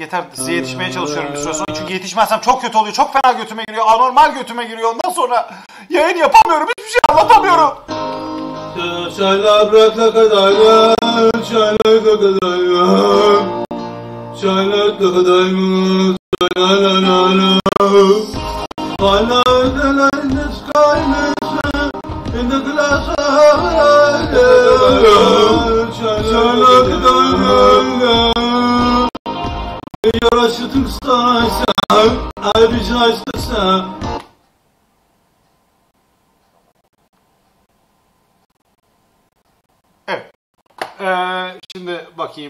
yeter size yetişmeye çalışıyorum bir süre sonra. Çünkü yetişmezsem çok kötü oluyor. Çok fena götüme giriyor. Anormal götüme giriyor. Ondan sonra yayın yapamıyorum. Hiçbir şey anlatamıyorum. Çaylar bırak da kadar çaylar da kadar çaylar da kadar la la la la Hala ödeleriniz kaynısı in the glass da kadar You're a shooting star, I'll be just the star. Evet. Ee, şimdi bakayım